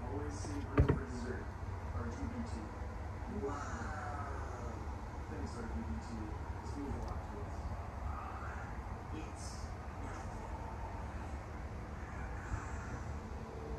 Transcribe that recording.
Always savor dessert or TBT. Wow.